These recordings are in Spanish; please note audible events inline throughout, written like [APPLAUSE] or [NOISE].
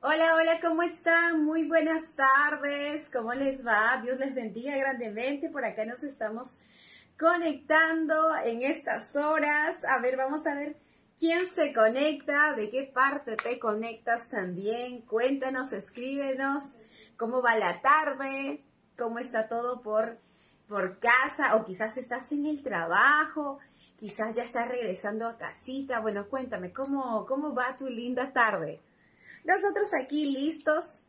Hola, hola, ¿cómo están? Muy buenas tardes, ¿cómo les va? Dios les bendiga grandemente. Por acá nos estamos conectando en estas horas. A ver, vamos a ver quién se conecta, de qué parte te conectas también. Cuéntanos, escríbenos cómo va la tarde, cómo está todo por, por casa o quizás estás en el trabajo, quizás ya estás regresando a casita. Bueno, cuéntame, ¿cómo, cómo va tu linda tarde? Nosotros aquí listos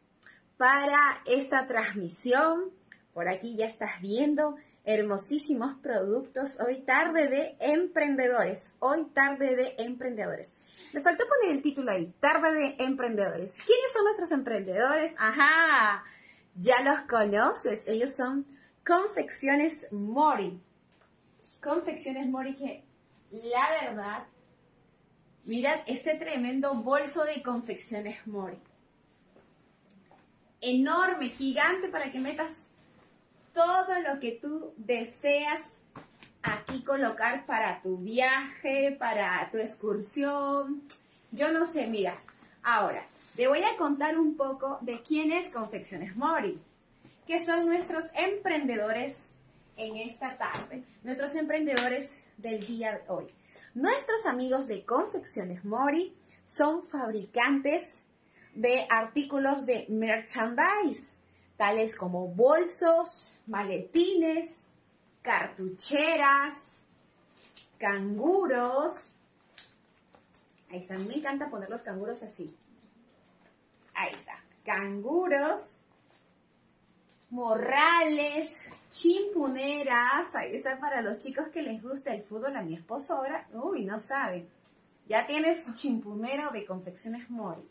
para esta transmisión. Por aquí ya estás viendo hermosísimos productos. Hoy tarde de emprendedores. Hoy tarde de emprendedores. Me faltó poner el título ahí, tarde de emprendedores. ¿Quiénes son nuestros emprendedores? Ajá, ya los conoces. Ellos son Confecciones Mori. Confecciones Mori que la verdad Mirad este tremendo bolso de confecciones Mori. Enorme, gigante para que metas todo lo que tú deseas aquí colocar para tu viaje, para tu excursión. Yo no sé, mira. Ahora, te voy a contar un poco de quién es Confecciones Mori, que son nuestros emprendedores en esta tarde, nuestros emprendedores del día de hoy. Nuestros amigos de Confecciones Mori son fabricantes de artículos de merchandise, tales como bolsos, maletines, cartucheras, canguros. Ahí está, me encanta poner los canguros así. Ahí está, canguros, morrales, chimpuneras, ahí está para los chicos que les gusta el fútbol, a mi esposo ahora, uy, no saben, ya tienes su chimpunero de confecciones Mori.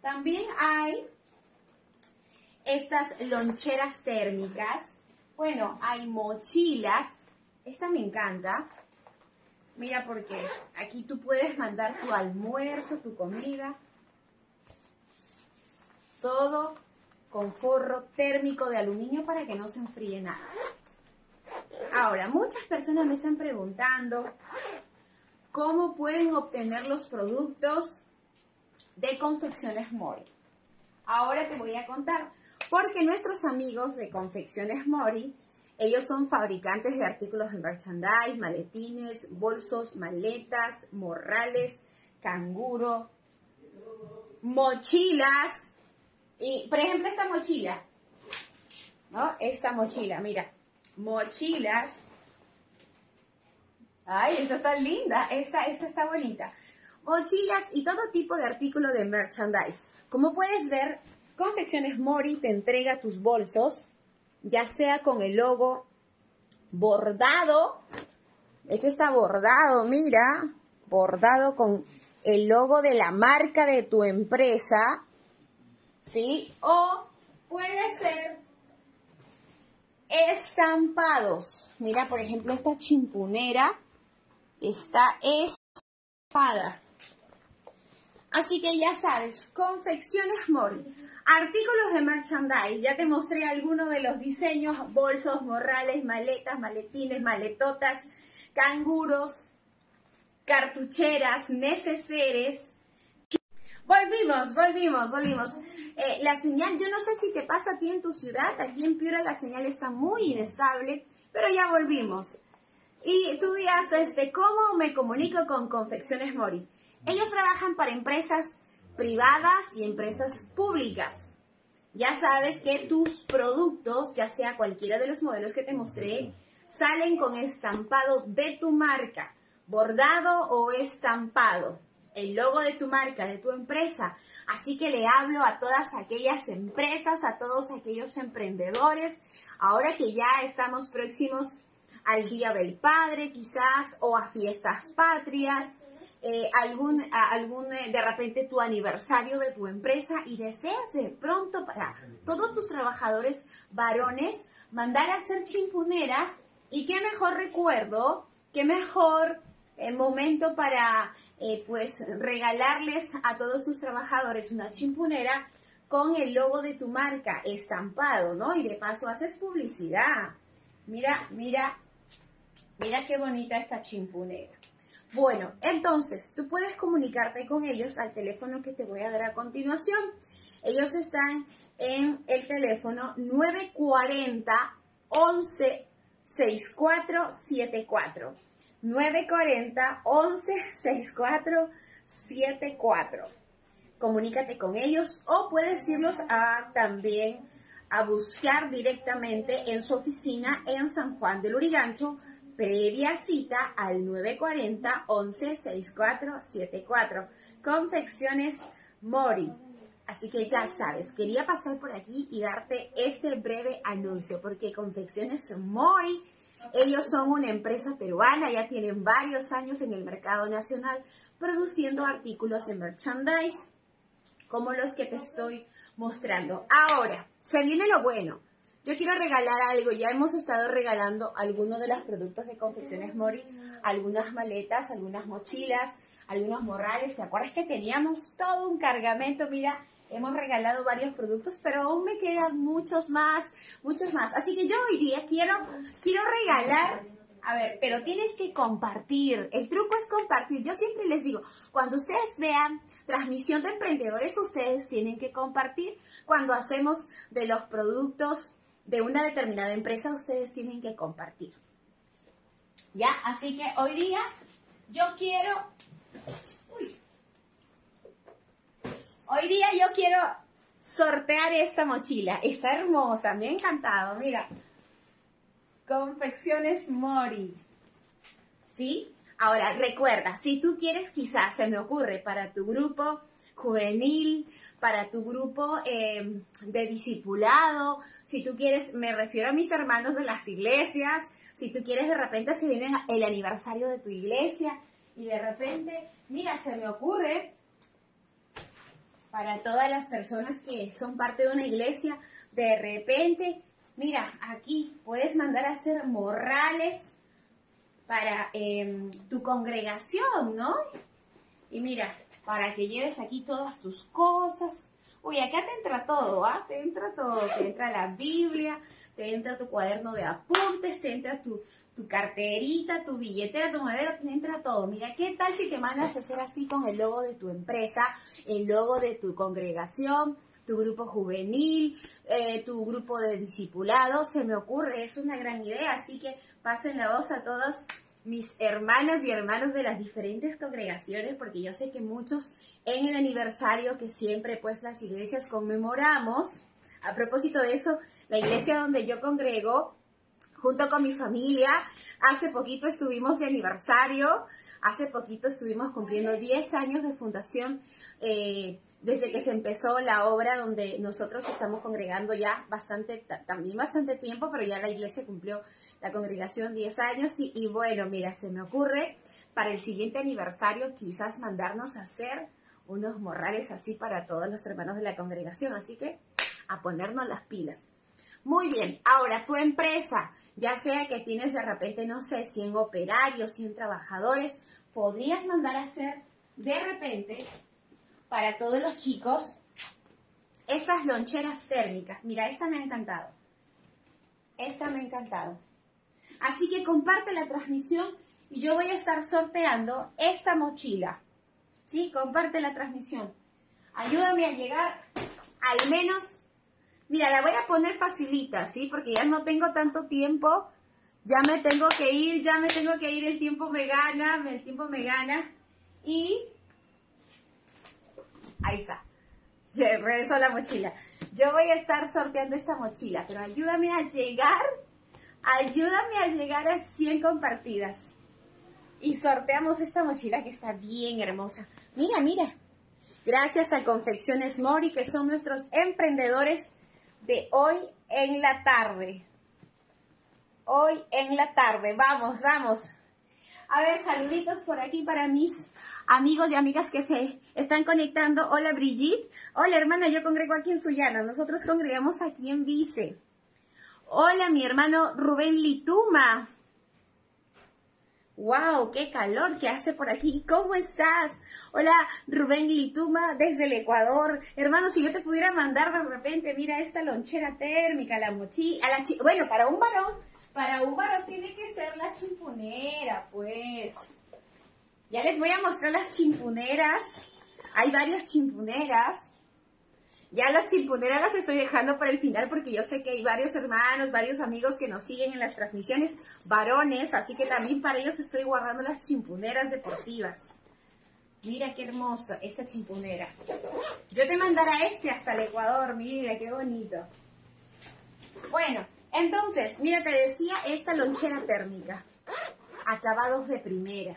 También hay estas loncheras térmicas, bueno, hay mochilas, esta me encanta, mira porque aquí tú puedes mandar tu almuerzo, tu comida, todo con forro térmico de aluminio para que no se enfríe nada. Ahora, muchas personas me están preguntando cómo pueden obtener los productos de Confecciones Mori. Ahora te voy a contar, porque nuestros amigos de Confecciones Mori, ellos son fabricantes de artículos de merchandise, maletines, bolsos, maletas, morrales, canguro, mochilas, y, por ejemplo, esta mochila, ¿no? Esta mochila, mira, mochilas. Ay, esta está linda, esta, esta está bonita. Mochilas y todo tipo de artículo de merchandise. Como puedes ver, Confecciones Mori te entrega tus bolsos, ya sea con el logo bordado. Esto está bordado, mira, bordado con el logo de la marca de tu empresa ¿sí? O puede ser estampados. Mira, por ejemplo, esta chimpunera está estampada. Así que ya sabes, confecciones Mori. Artículos de merchandise. Ya te mostré algunos de los diseños, bolsos, morrales, maletas, maletines, maletotas, canguros, cartucheras, neceseres, Volvimos, volvimos, volvimos. Eh, la señal, yo no sé si te pasa a ti en tu ciudad, aquí en Piura la señal está muy inestable, pero ya volvimos. Y tú dirás, este, ¿cómo me comunico con Confecciones Mori? Ellos trabajan para empresas privadas y empresas públicas. Ya sabes que tus productos, ya sea cualquiera de los modelos que te mostré, salen con estampado de tu marca, bordado o estampado el logo de tu marca, de tu empresa. Así que le hablo a todas aquellas empresas, a todos aquellos emprendedores, ahora que ya estamos próximos al Día del Padre quizás o a fiestas patrias, eh, algún, algún, eh, de repente tu aniversario de tu empresa y deseas de pronto para todos tus trabajadores varones mandar a hacer chimpuneras y qué mejor recuerdo, qué mejor eh, momento para eh, pues regalarles a todos tus trabajadores una chimpunera con el logo de tu marca estampado, ¿no? Y de paso haces publicidad. Mira, mira Mira qué bonita esta chimpunera. Bueno, entonces tú puedes comunicarte con ellos al teléfono que te voy a dar a continuación. Ellos están en el teléfono 940 11 6474. 940 11 6474. Comunícate con ellos o puedes irlos a también a buscar directamente en su oficina en San Juan del Urigancho previa cita al 940 11 6474. Confecciones Mori. Así que ya sabes, quería pasar por aquí y darte este breve anuncio, porque Confecciones Mori, ellos son una empresa peruana, ya tienen varios años en el mercado nacional produciendo artículos de merchandise, como los que te estoy mostrando. Ahora, se viene lo bueno. Yo quiero regalar algo, ya hemos estado regalando algunos de los productos de Confecciones Mori, algunas maletas, algunas mochilas, algunos morrales. ¿Te acuerdas que teníamos todo un cargamento? Mira, hemos regalado varios productos, pero aún me quedan muchos más, muchos más. Así que yo hoy día quiero, quiero regalar a ver, pero tienes que compartir. El truco es compartir. Yo siempre les digo, cuando ustedes vean transmisión de emprendedores, ustedes tienen que compartir. Cuando hacemos de los productos de una determinada empresa, ustedes tienen que compartir. ¿Ya? Así que hoy día yo quiero... Hoy día yo quiero sortear esta mochila. Está hermosa, me ha encantado. Mira. Confecciones Mori. ¿Sí? Ahora, recuerda, si tú quieres, quizás se me ocurre para tu grupo juvenil, para tu grupo eh, de discipulado, si tú quieres, me refiero a mis hermanos de las iglesias, si tú quieres, de repente se viene el aniversario de tu iglesia y de repente, mira, se me ocurre para todas las personas que son parte de una iglesia, de repente, mira, aquí puedes mandar a hacer morrales para em, tu congregación, ¿no? Y mira, para que lleves aquí todas tus cosas. Uy, acá te entra todo, ¿ah? Te entra todo. Te entra la Biblia, te entra tu cuaderno de apuntes, te entra tu, tu carterita, tu billetera, tu madera, entra todo. Mira, ¿qué tal si te mandas a hacer así con el logo de tu empresa, el logo de tu congregación, tu grupo juvenil, eh, tu grupo de discipulados? Se me ocurre, es una gran idea, así que pasen la voz a todos mis hermanas y hermanos de las diferentes congregaciones, porque yo sé que muchos en el aniversario que siempre pues las iglesias conmemoramos, a propósito de eso, la iglesia donde yo congrego, junto con mi familia, hace poquito estuvimos de aniversario, hace poquito estuvimos cumpliendo 10 años de fundación. Eh, desde que se empezó la obra donde nosotros estamos congregando ya bastante, también bastante tiempo, pero ya la iglesia cumplió la congregación 10 años. Y, bueno, mira, se me ocurre para el siguiente aniversario quizás mandarnos a hacer unos morrales así para todos los hermanos de la congregación, así que a ponernos las pilas. Muy bien, ahora tu empresa, ya sea que tienes de repente, no sé, 100 operarios, 100 trabajadores, podrías mandar a hacer de repente para todos los chicos estas loncheras térmicas. Mira, esta me ha encantado. Esta me ha encantado. Así que comparte la transmisión y yo voy a estar sorteando esta mochila. ¿Sí? Comparte la transmisión. Ayúdame a llegar al menos... Mira, la voy a poner facilita, ¿sí? Porque ya no tengo tanto tiempo. Ya me tengo que ir, ya me tengo que ir. El tiempo me gana, el tiempo me gana. Y... Ahí está. Se regresó la mochila. Yo voy a estar sorteando esta mochila, pero ayúdame a llegar Ayúdame a llegar a 100 compartidas. Y sorteamos esta mochila que está bien hermosa. Mira, mira. Gracias a Confecciones Mori, que son nuestros emprendedores de hoy en la tarde. Hoy en la tarde. Vamos, vamos. A ver, saluditos por aquí para mis amigos y amigas que se están conectando. Hola Brigitte. Hola hermana, yo congrego aquí en Suyana. Nosotros congregamos aquí en Vice. Hola, mi hermano Rubén Lituma. ¡Wow! ¡Qué calor que hace por aquí! ¿Cómo estás? Hola, Rubén Lituma desde el Ecuador. Hermano, si yo te pudiera mandar de repente, mira esta lonchera térmica, la mochila, bueno, para un varón, Para un varón tiene que ser la chimpunera, pues. Ya les voy a mostrar las chimpuneras. Hay varias chimpuneras. Ya las chimpuneras las estoy dejando para el final porque yo sé que hay varios hermanos, varios amigos que nos siguen en las transmisiones, varones, así que también para ellos estoy guardando las chimpuneras deportivas. Mira qué hermosa esta chimpunera. Yo te mandaré este hasta el Ecuador, mira qué bonito. Bueno, entonces, mira, te decía esta lonchera térmica. Acabados de primera.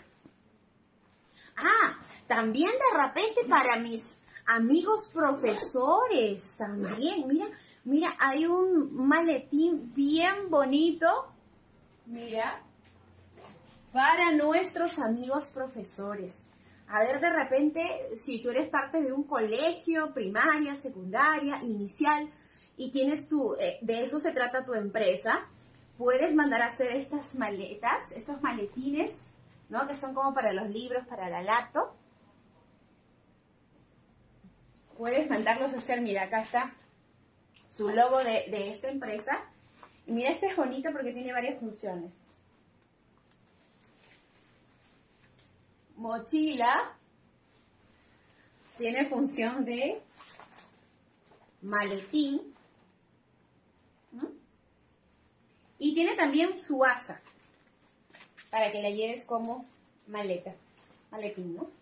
Ah, también de repente para mis amigos profesores también. Mira, mira, hay un maletín bien bonito. Mira, para nuestros amigos profesores. A ver, de repente, si tú eres parte de un colegio, primaria, secundaria, inicial, y tienes tu, eh, de eso se trata tu empresa, puedes mandar a hacer estas maletas, estos maletines, ¿no? Que son como para los libros, para la laptop puedes mandarlos a hacer, mira, acá está su logo de, esta empresa. Y mira, este es bonito porque tiene varias funciones. Mochila tiene función de maletín. Y tiene también su asa para que la lleves como maleta, maletín, ¿no?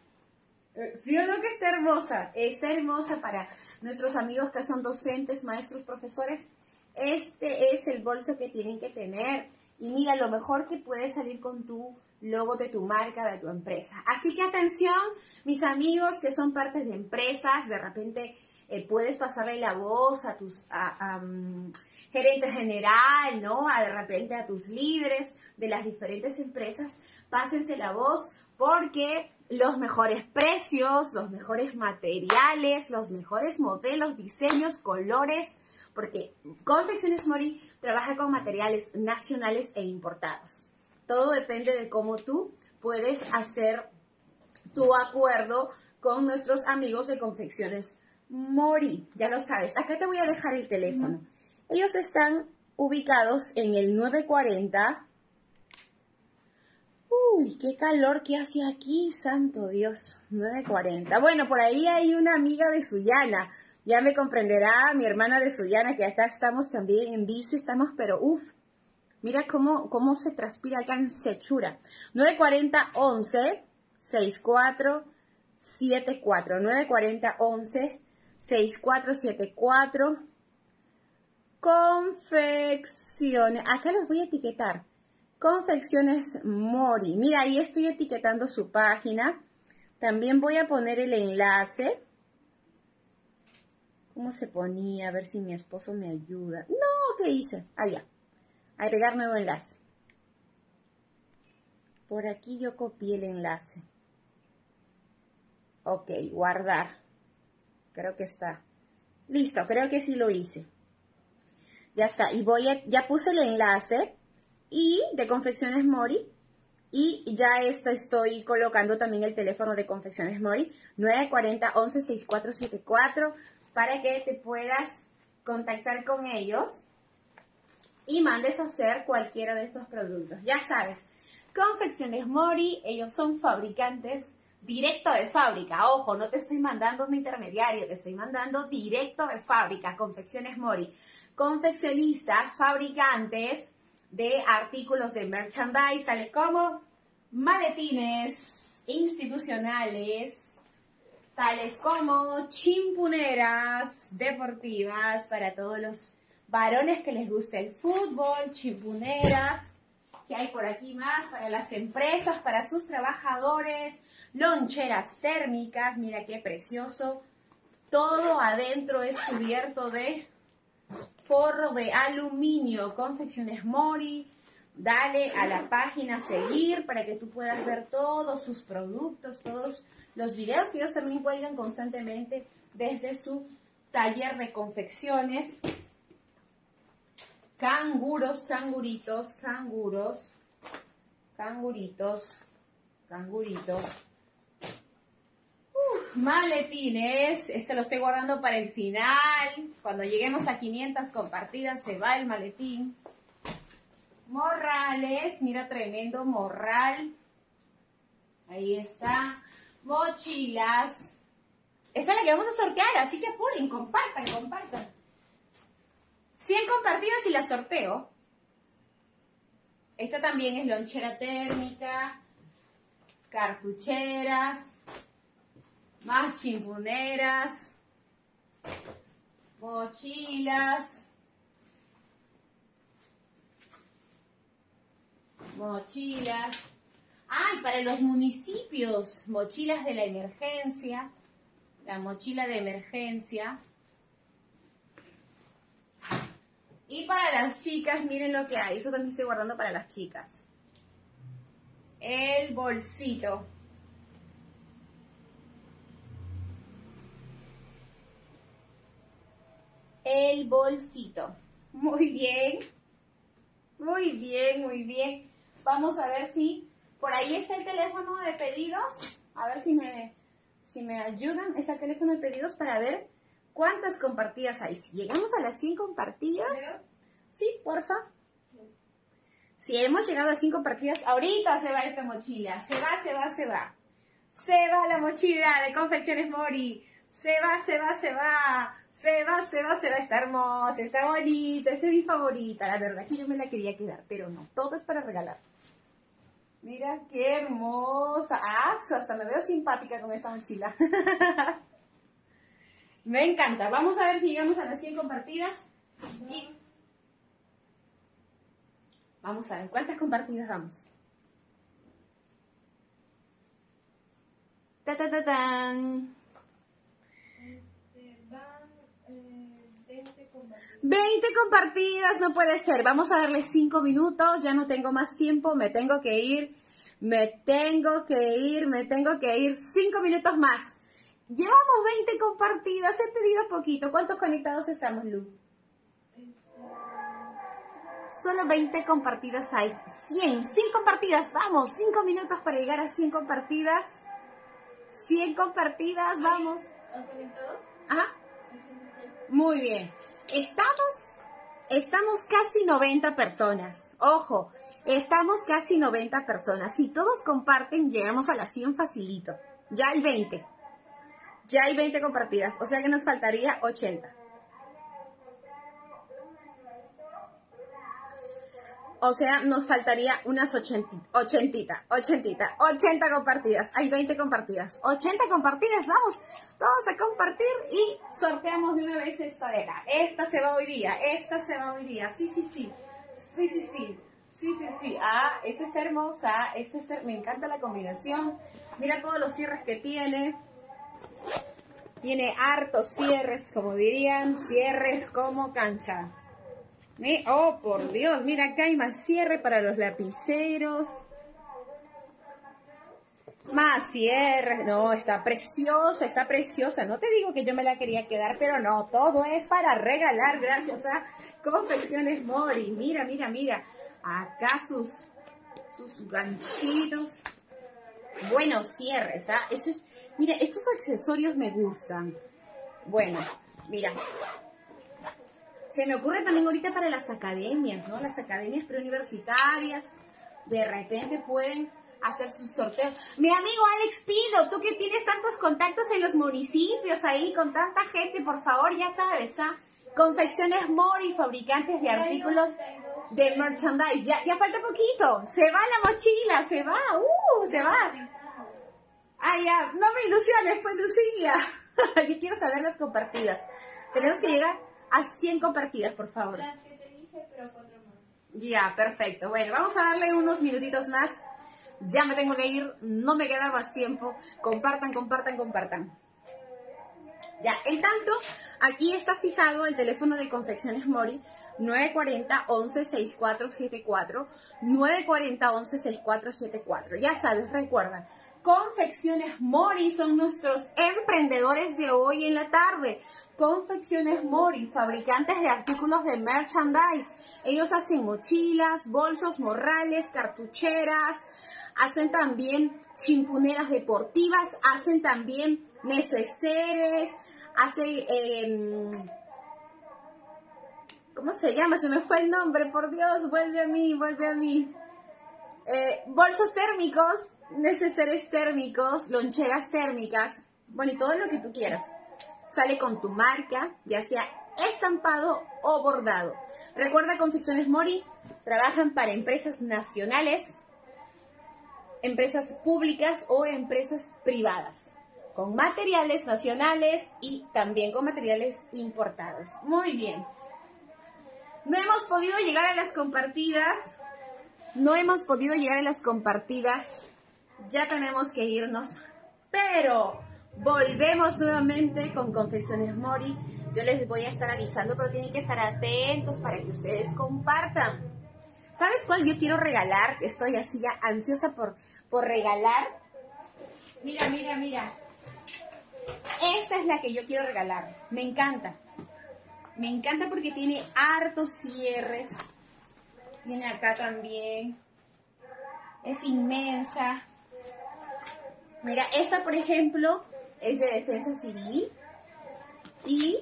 ¿Sí o no que está hermosa? Está hermosa para nuestros amigos que son docentes, maestros, profesores. Este es el bolso que tienen que tener. Y mira, lo mejor que puede salir con tu logo de tu marca, de tu empresa. Así que atención, mis amigos que son parte de empresas, de repente eh, puedes pasarle la voz a tus a, mm, gerente general, ¿no? A de repente a tus líderes de las diferentes empresas, pásense la voz porque los mejores precios, los mejores materiales, los mejores modelos, diseños, colores, porque Confecciones Mori trabaja con materiales nacionales e importados. Todo depende de cómo tú puedes hacer tu acuerdo con nuestros amigos de Confecciones Mori. Ya lo sabes. Acá te voy a dejar el teléfono. Ellos están ubicados en el 940 Uy, qué calor que hace aquí, santo Dios, 9.40. Bueno, por ahí hay una amiga de Suyana, ya me comprenderá, mi hermana de Suyana, que acá estamos también en bici, estamos, pero uff, mira cómo, cómo se transpira acá en Sechura. 9.40, 11, 64, 74, 9.40, 11, 6474, confecciones, acá los voy a etiquetar. Confecciones Mori. Mira, ahí estoy etiquetando su página. También voy a poner el enlace. ¿Cómo se ponía? A ver si mi esposo me ayuda. No, ¿qué hice? Allá. Agregar nuevo enlace. Por aquí yo copié el enlace. Ok, guardar. Creo que está. Listo, creo que sí lo hice. Ya está. Y voy a, ya puse el enlace y de Confecciones Mori. Y ya esto estoy colocando también el teléfono de Confecciones Mori, 940 11 6474, para que te puedas contactar con ellos y mandes a hacer cualquiera de estos productos. Ya sabes, Confecciones Mori, ellos son fabricantes directo de fábrica. Ojo, no te estoy mandando un intermediario, te estoy mandando directo de fábrica, Confecciones Mori. Confeccionistas, fabricantes, de artículos de merchandise, tales como maletines institucionales, tales como chimpuneras deportivas para todos los varones que les gusta el fútbol, chimpuneras, que hay por aquí más para las empresas, para sus trabajadores, loncheras térmicas, mira qué precioso. Todo adentro es cubierto de forro de aluminio, confecciones Mori. Dale a la página seguir para que tú puedas ver todos sus productos, todos los videos que ellos también cuelgan constantemente desde su taller de confecciones. Canguros, canguritos, canguros, canguritos, canguritos maletines. Este lo estoy guardando para el final. Cuando lleguemos a 500 compartidas se va el maletín. Morrales, mira, tremendo morral. Ahí está. Mochilas. Esa es la que vamos a sortear, así que apuren, compartan, compartan. 100 compartidas y la sorteo. Esta también es lonchera térmica, cartucheras, más chimpuneras, mochilas, mochilas. Ay, para los municipios, mochilas de la emergencia, la mochila de emergencia. Y para las chicas, miren lo que hay. Eso también estoy guardando para las chicas. El bolsito. El bolsito. Muy bien. Muy bien, muy bien. Vamos a ver si por ahí está el teléfono de pedidos. A ver si me, si me ayudan. Está el teléfono de pedidos para ver cuántas compartidas hay. Si llegamos a las 100 compartidas. Sí, porfa. Si hemos llegado a 100 compartidas, ahorita se va esta mochila. Se va, se va, se va. Se va la mochila de Confecciones Mori. Se va, se va, se va. Se va, se va, se va. Está hermosa, está bonita. Esta es mi favorita. La verdad que yo me la quería quedar, pero no. Todo es para regalar. Mira qué hermosa. Ah, hasta me veo simpática con esta mochila. [LAUGHS] me encanta. Vamos a ver si llegamos a las 100 compartidas. Vamos a ver, ¿cuántas compartidas vamos? Ta, ta, ta, tan. 20 compartidas, no puede ser. Vamos a darle 5 minutos, ya no tengo más tiempo, me tengo que ir, me tengo que ir, me tengo que ir. 5 minutos más. Llevamos 20 compartidas, he pedido poquito. ¿Cuántos conectados estamos, Lu? Solo 20 compartidas hay. 100, 100 compartidas, vamos, 5 minutos para llegar a 100 compartidas. 100 compartidas, vamos. Ajá. Muy bien. Estamos, estamos casi 90 personas. Ojo, estamos casi 90 personas. Si todos comparten, llegamos a las 100 facilito. Ya hay 20. Ya hay 20 compartidas. O sea que nos faltaría 80. O sea, nos faltaría unas 80, 80, 80, 80 compartidas. Hay 20 compartidas. 80 compartidas, vamos todos a compartir y sorteamos de una vez esta de acá. Esta se va hoy día, esta se va hoy día. Sí, sí, sí. Sí, sí, sí. Sí, sí, sí. Ah, esta está hermosa. Esta me encanta la combinación. Mira todos los cierres que tiene. Tiene hartos cierres, como dirían, cierres como cancha. Oh, por Dios, mira acá hay más cierre para los lapiceros. Más cierre. No, está preciosa, está preciosa. No te digo que yo me la quería quedar, pero no, todo es para regalar gracias a Confecciones Mori. Mira, mira, mira. Acá sus, sus ganchitos. Buenos cierres, ¿ah? Eso es, mira, estos accesorios me gustan. Bueno, mira, se me ocurre también ahorita para las academias, ¿no? Las academias preuniversitarias, de repente pueden hacer sus sorteos. Mi amigo Alex Pido, tú que tienes tantos contactos en los municipios ahí, con tanta gente, por favor, ya sabes, ¿ah? Confecciones Mori, fabricantes de artículos de merchandise. Ya, ya falta poquito. Se va la mochila, se va, uh, se va. Ah, ya, no me ilusiones, pues Lucía. [LAUGHS] Yo quiero saber las compartidas. Tenemos que llegar a 100 compartidas, por favor. Las que te dije, pero cuatro más. Ya, perfecto. Bueno, vamos a darle unos minutitos más. Ya me tengo que ir, no me queda más tiempo. Compartan, compartan, compartan. Ya, en tanto, aquí está fijado el teléfono de Confecciones Mori, 940-11-6474, 940-11-6474. Ya sabes, recuerda, Confecciones Mori son nuestros emprendedores de hoy en la tarde. Confecciones Mori, fabricantes de artículos de merchandise. Ellos hacen mochilas, bolsos, morrales, cartucheras, hacen también chimpuneras deportivas, hacen también neceseres, hacen... Em, ¿Cómo se llama? Se me fue el nombre, por Dios, vuelve a mí, vuelve a mí. Eh, bolsos térmicos, neceseres térmicos, loncheras térmicas, bueno, y todo lo que tú quieras. Sale con tu marca, ya sea estampado o bordado. Recuerda, Confecciones Mori trabajan para empresas nacionales, empresas públicas o empresas privadas, con materiales nacionales y también con materiales importados. Muy bien. No hemos podido llegar a las compartidas. No hemos podido llegar a las compartidas. Ya tenemos que irnos. Pero volvemos nuevamente con Confecciones Mori. Yo les voy a estar avisando, pero tienen que estar atentos para que ustedes compartan. ¿Sabes cuál yo quiero regalar? Estoy así ya ansiosa por, por regalar. Mira, mira, mira. Esta es la que yo quiero regalar. Me encanta. Me encanta porque tiene hartos cierres. Tiene acá también. Es inmensa. Mira, esta por ejemplo es de defensa civil. Y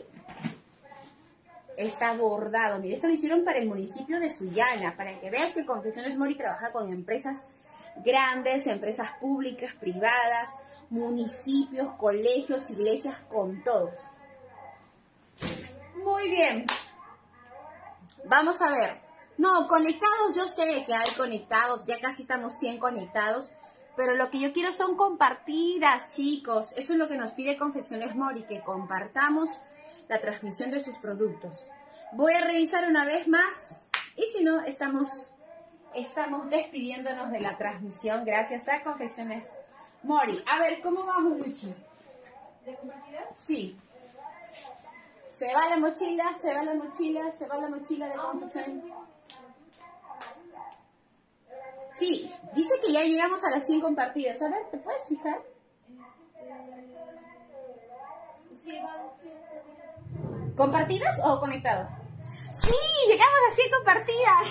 está bordado. Mira, esto lo hicieron para el municipio de Sullana, para que veas que Confecciones Mori trabaja con empresas grandes, empresas públicas, privadas, municipios, colegios, iglesias, con todos. Muy bien. Vamos a ver. No, conectados, yo sé que hay conectados, ya casi estamos 100 conectados, pero lo que yo quiero son compartidas, chicos. Eso es lo que nos pide Confecciones Mori, que compartamos la transmisión de sus productos. Voy a revisar una vez más y si no, estamos, estamos despidiéndonos de la transmisión gracias a Confecciones Mori. A ver, ¿cómo vamos, Luchi? ¿De compartidas? Sí. Se va la mochila, se va la mochila, se va la mochila de Ah, confección. Sí, dice que ya llegamos a las 100 compartidas. A ver, ¿te puedes fijar? Sí, van 110. ¿Compartidas o conectados? Sí, llegamos a 100 compartidas.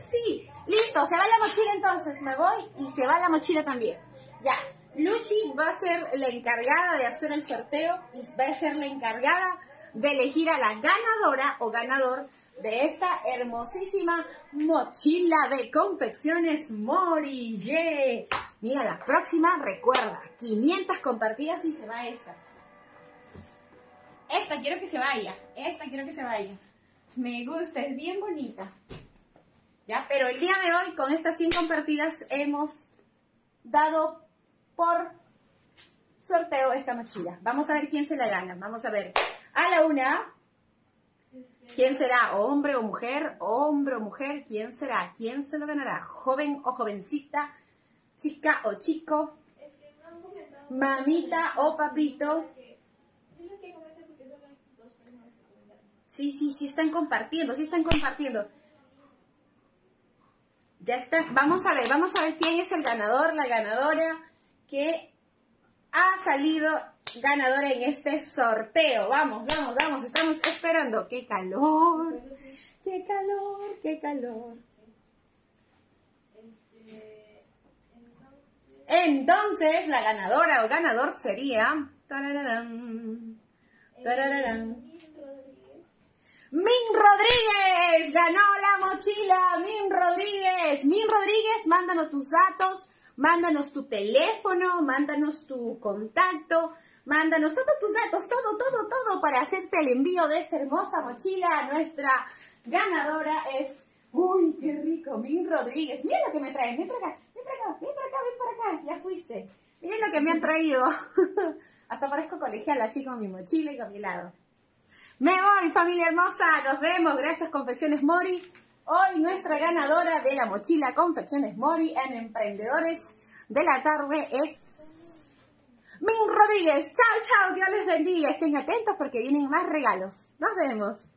Sí, sí. Listo, se va la mochila entonces. Me voy y se va la mochila también. Ya. Luchi va a ser la encargada de hacer el sorteo y va a ser la encargada de elegir a la ganadora o ganador de esta hermosísima mochila de confecciones Mori. Yeah. Mira, la próxima, recuerda, 500 compartidas y se va esa. Esta quiero que se vaya. Esta quiero que se vaya. Me gusta, es bien bonita. Ya, pero el día de hoy, con estas 100 compartidas, hemos dado por sorteo esta mochila. Vamos a ver quién se la gana. Vamos a ver. A la una. ¿Quién será? ¿Hombre o mujer? ¿Hombre o mujer? ¿Quién será? ¿Quién se lo ganará? ¿Joven o jovencita? ¿Chica o chico? ¿Mamita o papito? Sí, sí, sí están compartiendo, sí están compartiendo. Ya está. Vamos a ver, vamos a ver quién es el ganador, la ganadora que ha salido ganadora en este sorteo. Vamos, vamos, vamos, estamos esperando. ¡Qué calor! ¡Qué calor! ¡Qué calor! Entonces. La ganadora o ganador sería... tarararán. Min Rodríguez ganó la mochila. Min Rodríguez. Min Rodríguez, mándanos tus datos, mándanos tu teléfono, mándanos tu contacto, mándanos todos tus datos, todo, todo, todo para hacerte el envío de esta hermosa mochila. Nuestra ganadora es. Uy, qué rico, Min Rodríguez. Mira lo que me traen. Ven para acá, ven para acá, ven para acá, ven para acá. Ya fuiste. Miren lo que me han traído. [LAUGHS] Hasta parezco colegial así con mi mochila y con mi helado. Me voy, familia hermosa. Nos vemos. Gracias, Confecciones Mori. Hoy nuestra ganadora de la mochila Confecciones Mori en Emprendedores de la Tarde es Min Rodríguez. Chao, chao. Dios les bendiga. Estén atentos porque vienen más regalos. Nos vemos.